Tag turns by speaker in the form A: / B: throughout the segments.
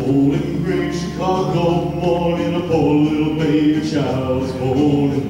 A: Cold and gray Chicago morning, a poor little baby child was born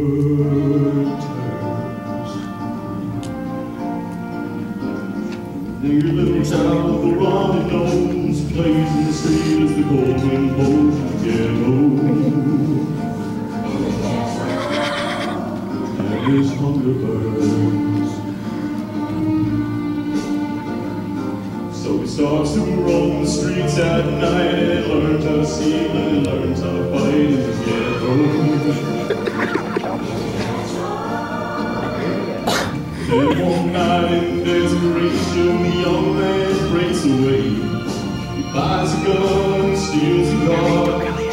A: The street as the. And his hunger burns. So he starts to roam the streets at night and learn to steal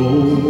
A: child